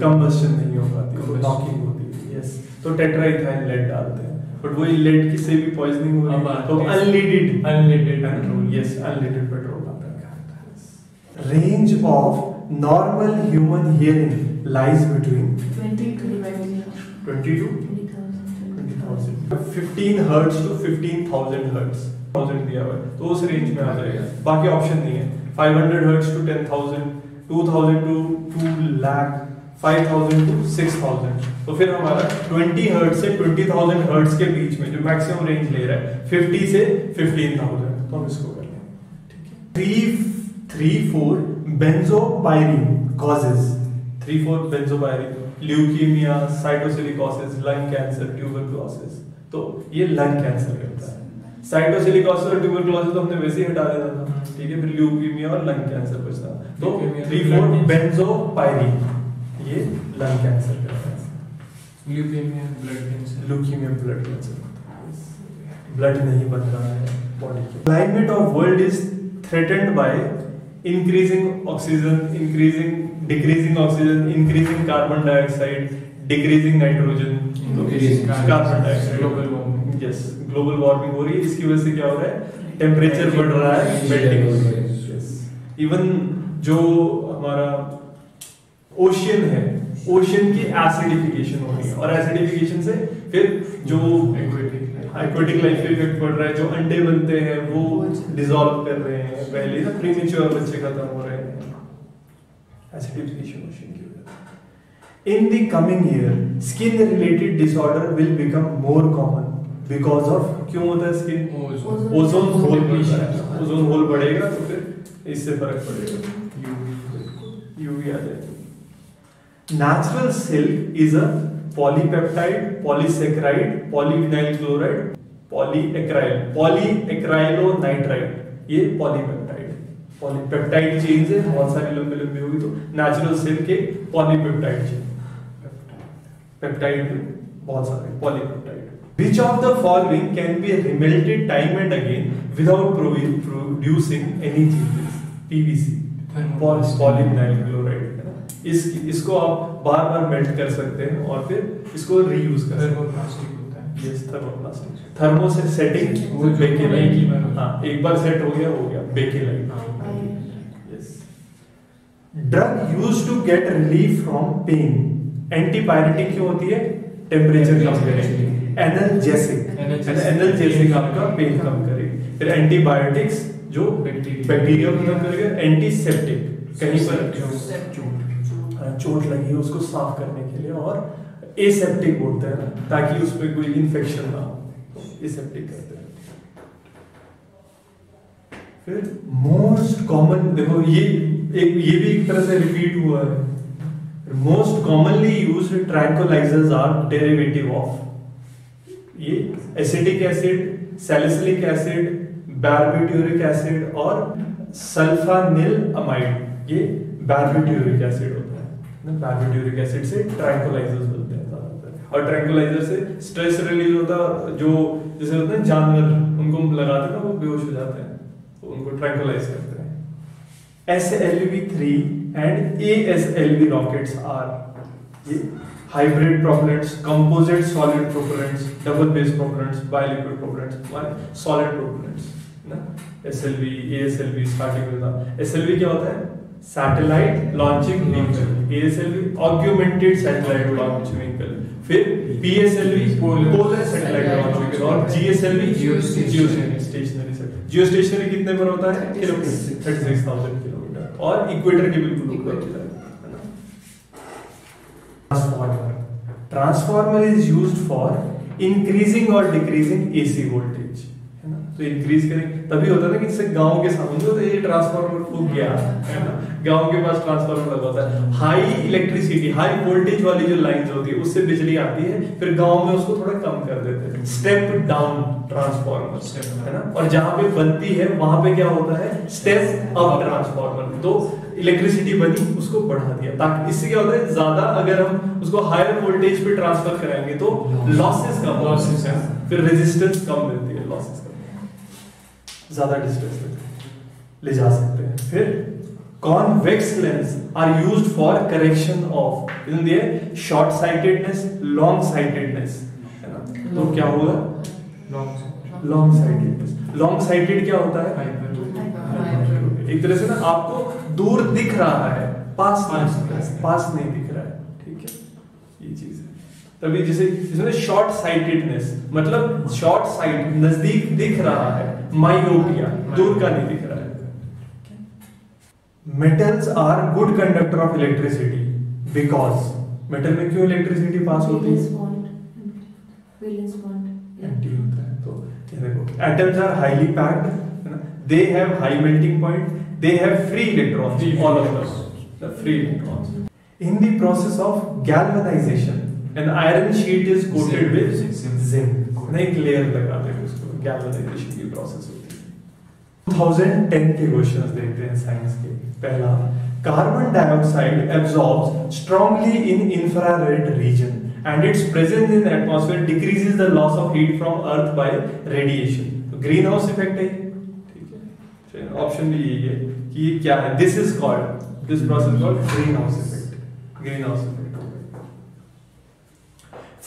कंबस्टन नहीं हो पाती नॉकिंग होती है यस तो टेट्राइथाइन लेड डालते हैं। बट वो लेड की भी पॉइजनिंग हो रही है? तो unleaded unleaded petrol yes unleaded petrol आता है। Range of normal human hearing lies between 20 to 25 22 15 hertz to 15000 hertz 1000 दिया हुआ तो उस रेंज में आ जाएगा। बाकी ऑप्शन नहीं है। 500 hertz to 10000 2000 to 2 lakh 5000 to 6000 तो फिर हमारा 20 हर्ट्ज से 20000 हर्ट्ज के बीच में जो मैक्सिमम रेंज ले रहा है 50 से 15000 तो हम इसको कर लें। ठीक है? 3 3 4 benzopyrene causes 3 4 benzopyrene leukaemia cytosilicosis lung cancer tuberculosis तो ये लंग कैंसर करता है। साइटोसिलिकोसिस और ट्यूबरकुलोसिस तो हमने वैसे ही हटा देना था। ठीक है फिर ल्यूकीमिया और लंग कैंसर बचता तो Leukemia, 3 blood 4 cancer. बेंजोपायरिन ये लंग कैंसर करता है। Leukaemia blood cancer leukaemia blood cancer blood नहीं बन रहा है बॉडी के। Climate of world is threatened by increasing oxygen increasing decreasing oxygen increasing carbon dioxide decreasing nitrogen carbon dioxide global warming. Yes global warming हो रही है इसकी वजह से क्या हो रहा है? टेम्परेचर बढ़ रहा है मेल्टिंग हो रही है। इवन जो हमारा ओशियन है ओशियन की एसिडिफिकेशन हो रही है। और एसिडिफिकेशन से फिर जो एक्वेटिक लाइफ पे इफ़ेक्ट पड़ रहा है जो अंडे बनते हैं वो डिसॉल्व कर रहे हैं। पहले ना प्रीमेच्योर बच्चे खत्म हो रहे हैं। एसिडिफिकेशन ओशियन की इन the coming year skin related disorder will become more common because of क्यों होता है skin ozone hole ozone hole बढ़ेगा तो फिर इससे फ़र्क पड़ेगा। Natural silk is a polypeptide polysaccharide polyvinyl chloride polyacryl polyacrylonitrile ये पॉलीपेप्टाइड पॉलीपेप्टाइड चेंज है बहुत सारी लंबी लंबी होगी तो नेचुरल सिल्क के पॉलीपेप्टाइड चेंज पेप्टाइड बहुत सारे polypeptide which of the following can be remelted time and again without producing any changes? PVC polyvinyl chloride इस इसको आप बार बार मेल्ट कर सकते हैं और फिर इसको रीयूज कर सकते हैं। है। यस थर्मोप्लास्टिक थर्मो से सेटिंग वो एक ही। एक बार सेट हो गया हो गया Bakelite yes drug use to get relief from pain antipyretic क्यों होती है? टेम्परेचर कम करेगी एनर्जेसिक. एनर्जेसिक आपका पेन कम करेगी फिर एंटीबायोटिक्स जो बैक्टीरिया को खत्म करेगा। एंटीसेप्टिक कहीं पर? चोट। हाँ, चोट लगी है उसको साफ़ करने के लिए और एसेप्टिक बोलते हैं ना ताकि उसमें कोई इन्फेक्शन ना हो। एसेप्टिक कहते हैं। फिर मोस्ट कॉमन देखो ये एक ये भी एक तरह से रिपीट हुआ है। Most commonly used tranquilizers are derivative of ये acetic acid salicylic acid barbituric acid और सल्फानिल अमाइड ये बारबिट्यूरिक एसिड होता है। बारबिट्यूरिक एसिड से ट्रैंकोलाइजर्स बनते हैं और ट्रैंकोलाइजर से स्ट्रेस रिलीज़ होता है जो, जैसे होते हैं जानवर, उनको लगाते हैं ना वो बेहोश हो जाते हैं। तो उनको ट्रैंकोलाइज करते हैं। S L V three and A S L V rockets are hybrid propellants composite solid propellants double base propellants biliquid propellants माने सॉलिड प्रोपेलेंट्स ना? एसएलवी एएसएलवी स्टार्टिंग में था एसएलवी क्या होता है? Satellite launching vehicle ASLV augmented satellite launch vehicle फिर PSLV polar satellite launch vehicle और GSLV Geostationary. Stationary geostationary कितने पर होता है? Kilometre. Thirty six thousand kilometre और इक्वेटर के बिल्कुल ऊपर होता है ना? Transformer transformer is used for increasing और डिक्रीजिंग एसी वोल्टेज है ना? तो इंक्रीज करें। तभी होता है ना कि जैसे गाँव के सामने तो ये ट्रांसफार्मर फूक गया है ना? गाँव के पास ट्रांसफार्मर लगा होता है। हाई इलेक्ट्रिसिटी हाई वोल्टेज वाली जो लाइंस होती है उससे बिजली आती है फिर गाँव में उसको थोड़ा कम कर देते हैं। Step down transformer down. है ना? और जहाँ पे बनती है वहाँ पे क्या होता है? स्टेप अप ट्रांसफार्मर तो इलेक्ट्रिसिटी बनी उसको बढ़ा दिया। ताकि इससे क्या होता है? ज़्यादा अगर हम उसको हायर वोल्टेज पे ट्रांसफ़र कराएँगे तो लॉसेस कम है। हाँ। फिर रेजिस्टेंस कम मिलती है लॉसेस कम। ज़्यादा डिस्टेंस ले जा सकते हैं। फिर? Convex lens are used for correction of isn't there? Short sightedness long sightedness है ना? तो क्या होगा लॉन्ग साइटेडनेस लॉन्ग साइटेड क्या होता है? एक तरह से ना आपको दूर दिख रहा है पास पास नहीं। पास नहीं दिख रहा है। ठीक है? ये चीज़ है। तभी जैसे इसमें शॉर्ट साइटेडनेस मतलब शॉर्ट साइट नज़दीक दिख रहा है माइओपिया दूर का नहीं दिख है metals are good conductor of electricity because metal में क्यों इलेक्ट्रिसिटी पास होती है bond. Valence bond. Yeah. Anti होता है तो ये देखो atoms are highly packed they have high melting point they have free electrons Free all of electrons. them the free electrons in the process of galvanization an iron sheet is coated Zinc. with Zinc. एक layer लगाते हैं उसको galvanization की process होती है 2010 के questions देखते हैं साइंस के पहला carbon dioxide absorbs strongly in infrared region its presence in the atmosphere decreases the loss of heat from earth by radiation. तो ग्रीन हाउस इफ़ेक्ट है। ऑप्शन भी यही है कि ये क्या है? This is called this process called greenhouse effect greenhouse effect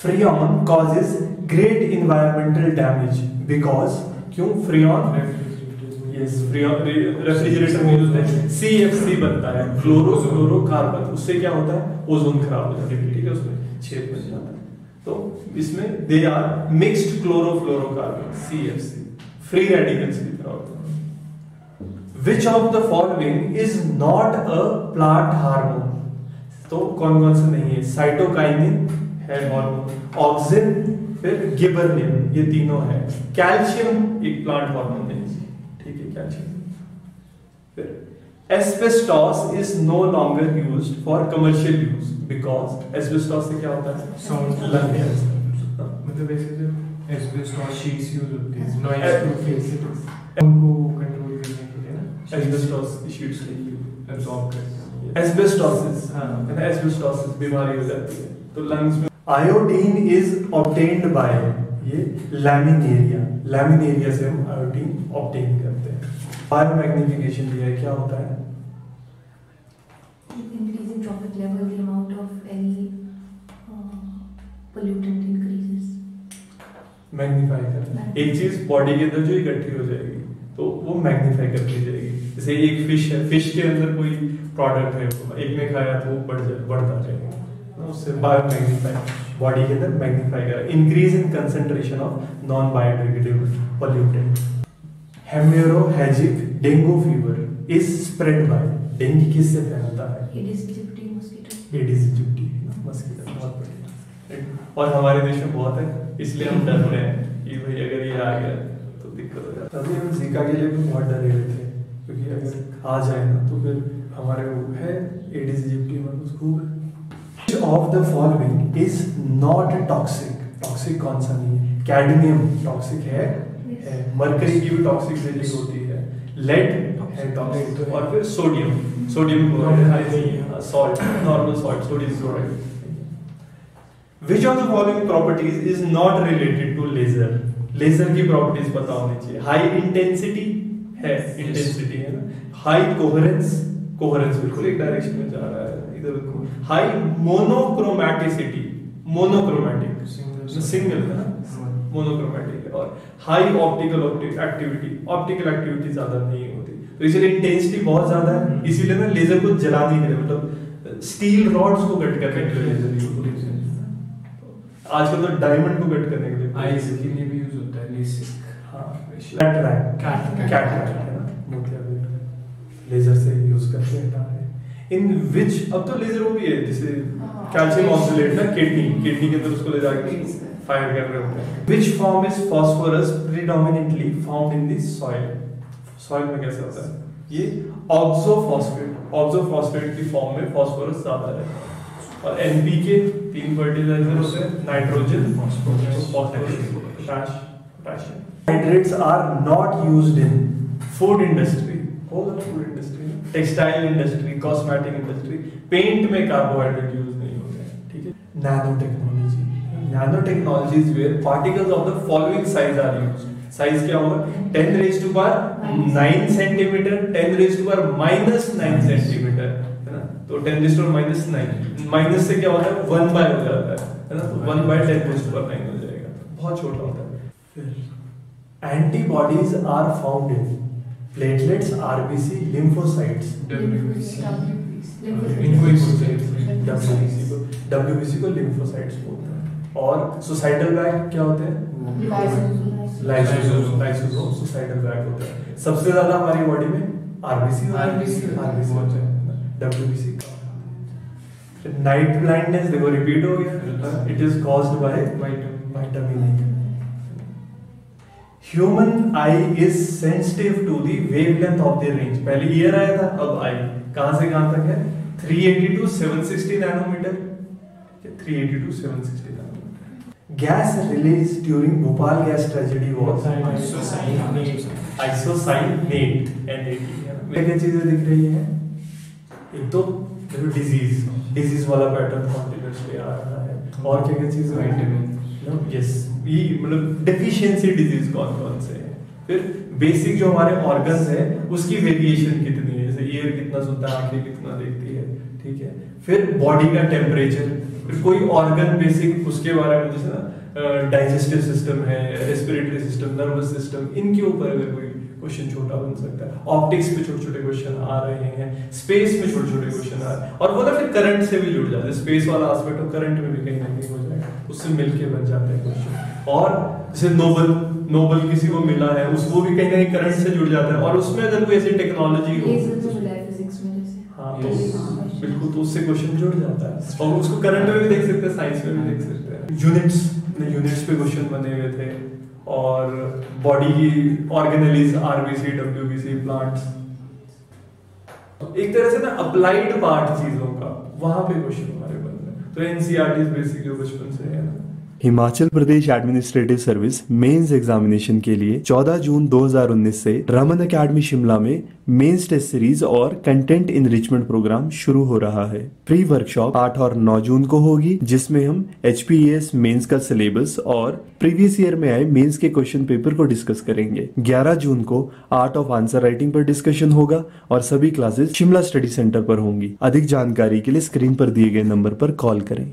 freon causes great environmental damage because क्यों? फ्रियॉन यस रेफ्रिजरेटर में यूज़ है सीएफसी बनता है फ्लोरो फ्लोरोकार्बन उससे क्या होता है? ओजोन खराब हो जाती है, ठीक है उसमें? छेद बन जाता है। तो इसमें they are mixed chlorofluorocarbon CFC free radicals की तरह होता है। Which of the following is not a plant hormone तो कौन कौन से नहीं है? साइटोकाइनिन है हार्मोन ऑक्सिन फिर गिबरलिन ये तीनों है। कैल्शियम एक प्लांट हार्मोन है। है कैल्शियम फिर asbestos is no longer use for commercial use because asbestos से क्या होता है? Sound lung cancer. मतलब ऐसे जो एस्बेस्टॉस शीट्स यूज़ होती है नॉइज़ प्रूफ फेसिलिटीज उनको कंट्रोल करने के लिए ना एस्बेस्टॉस की शीट्स नहीं एब्जॉर्ब करते हैं। एस्बेस्टोसिस हाँ। है ना एस्बेस्टोसिस बीमारी हो जाती है। तो लंग्स में आयोडीन इज़ ऑब्टेन्ड बाय ये लैमिनेरिया लैमिनेरिया से हम आयोडीन ऑब्टेन करते हैं। बायो मैग्निफिकेशन दिया है क्या होता है? Increasing trophic level, the amount of any uh, pollutant increases. Magnify करना एक चीज़ बॉडी के अंदर जो इकट्ठी हो जाएगी तो वो मैग्नीफाई करती जाएगी। जैसे एक फ़िश है फ़िश के अंदर कोई प्रोडक्ट है एक ने खाया तो वो बढ़ जाए बढ़ता जाएगा। उससे बायो मैग्नीफाई बॉडी के अंदर मैग्नीफाई करा। Increase in concentration of non biodegradable pollutant haemorrhagic dengue fever is spread by dengue किससे फैलता है? Aedes aegypti mosquito. Aedes aegypti mosquito बहुत बढ़िया। और हमारे देश में बहुत है इसलिए हम डर रहे हैं कि भाई अगर ये आ गया तो दिक्कत हो जाती तभी हम जीका के लिए भी बहुत डरे हुए थे क्योंकि अगर आ जाए ना तो फिर हमारे वो है एडिस इजिप्टी में उसको Which of the following is not toxic toxic कौन सा नहीं है? कैडमियम टॉक्सिक है। है मरकरी की भी टॉक्सिक वैल्यू होती है। लेड है टॉक्सिक और फिर sodium sodium chloride salt normal salt sodium chloride Which of the following properties is not related to laser? Laser की प्रॉपर्टीज़ पता होनी चाहिए हाई इंटेंसिटी है इंटेंसिटी है ना? हाई कोहेरेंस कोहेरेंस बिल्कुल एक डायरेक्शन में जा रहा है इधर high monochromaticity monochromatic Single. Single है ना? मोनोक्रोमैटिक है और high optical activity optical activity ज़्यादा नहीं होती। तो इसलिए इंटेंसिटी बहुत ज़्यादा है इसीलिए ना लेजर को जलाने के लिए मतलब स्टील रॉड्स को कट करने के लिए। लेजर यूज़ होती है आजकल तो डायमंड को कट करने के लिए। आईज के लिए भी यूज़ होता है लेसिक हाँ कैटरैक्ट. कैटरैक्ट है। लेजर से यूज़ रहे हैं इन विच अब तो लेजर वो भी है जैसे हाँ। कैल्शियम ऑक्सलेट ना किडनी किडनी के अंदर उसको ले जाके। फायर कर रहे होते हैं which form is phosphorus predominantly found in this soil soil में कैसे होता है? ये ऑक्सोफॉस्फेट ऑक्सोफॉस्फेट की फॉर्म में फास्फोरस ज़्यादा रहता है। और एनपीके तीन फर्टिलाइज़र होते हैं nitrogen potassium hydrates are not used in food industry whole food industry textile industry cosmetic industry paint में कार्बोहाइड्रेट यूज़ नहीं होते ठीक है? Nanotechnology nanotechnology is where particles of the following size are used size क्या होगा? 10 raise to power 9 centimetre 10 raise to power minus 9 centimetre है ना? तो 10 रेज टू माइनस 9 माइनस से क्या होता है? 1 बाय हो जाता है है ना? तो 1 बाय 10 रेज टू पावर 9 हो जाएगा। बहुत छोटा होता है। Antibodies are found in platelets RBC lymphocytes WBC को लिम्फोसाइट्स बोलते हैं। और सुसाइडल बैग क्या होते हैं? सुसाइडल बैग होते हैं। सबसे ज़्यादा हमारी बॉडी में आरबीसी RBC आरबीसी होते हैं। डब्ल्यूबीसी नाइट ब्लाइंडनेस देखो रिपीट हो गया। It is caused by vitamin A human eye is sensitive to the wavelength of the range पहले ईयर आया था अब आई कहाँ से कहाँ तक है? 380 to 760 nanometre 380 to 760 nanometre gas release during Bhopal gas tragedy was isocyanate NAT क्या क्या चीज़ें दिख रही हैं? एक तो देखो डिज़ीज़ डिज़ीज़ वाला पैटर्न कॉन्टिन्यूसली आ रहा है। और क्या क्या चीज़ें? Vitamin. यस ये मतलब डेफिशिएंसी डिज़ीज़ कौन कौन से हैं? फिर बेसिक जो हमारे ऑर्गन्स है उसकी वेरिएशन कितनी है? जैसे ईयर कितना सुनता है आँखें कितना देखती है? ठीक है। फिर बॉडी का टेम्परेचर फिर कोई ऑर्गन बेसिक उसके बारे में जैसे ना डाइजेस्टिव सिस्टम है रेस्पिरेटरी सिस्टम नर्वस सिस्टम इनके ऊपर अगर कोई क्वेश्चन छोटा बन सकता है। ऑप्टिक्स पे छोटे छोटे क्वेश्चन आ रहे हैं स्पेस में छोटे छोटे क्वेश्चन आ रहे हैं। और वो ना फिर करंट से भी जुड़ जाते हैं। स्पेस वाला एस्पेक्ट और करंट में भी कहीं ना कहीं हो जाएगा। उससे मिलके बन जाते हैं क्वेश्चन और जैसे नोबल नोबल किसी को मिला है उसको भी कहीं ना कहीं करंट से जुड़ जाता है। और उसमें अगर कोई ऐसी टेक्नोलॉजी हो तो है में हाँ तो Yes. बिल्कुल तो उससे क्वेश्चन जुड़ जाता है। और उसको करंट में भी देख सकते हैं साइंस में भी देख सकते हैं। यूनिट्स यूनिट्स पे क्वेश्चन बने हुए थे। और बॉडी की ऑर्गेनलीज आरबीसी डब्ल्यूबीसी प्लांट्स एक तरह से ना अप्लाइड पार्ट चीज़ों का, वहाँ पे क्वेश्चन हमारे बन रहे हैं। तो एनसीईआरटी बेसिकली बचपन से है। ना Himachal Pradesh administrative service mains examination के लिए 14 जून 2019 से रमन एकेडमी शिमला में मेंस टेस्ट सीरीज़ और कंटेंट इनरिचमेंट प्रोग्राम शुरू हो रहा है। प्री वर्कशॉप 8 और 9 जून को होगी, जिसमें हम एच मेंस का सिलेबस और प्रीवियस ईयर में आए मेंस के क्वेश्चन पेपर को डिस्कस करेंगे। 11 जून को आर्ट ऑफ़ आंसर राइटिंग पर डिस्कशन होगा और सभी क्लासेस शिमला स्टडी सेंटर पर होंगी। अधिक जानकारी के लिए स्क्रीन पर दिए गए नंबर पर कॉल करें।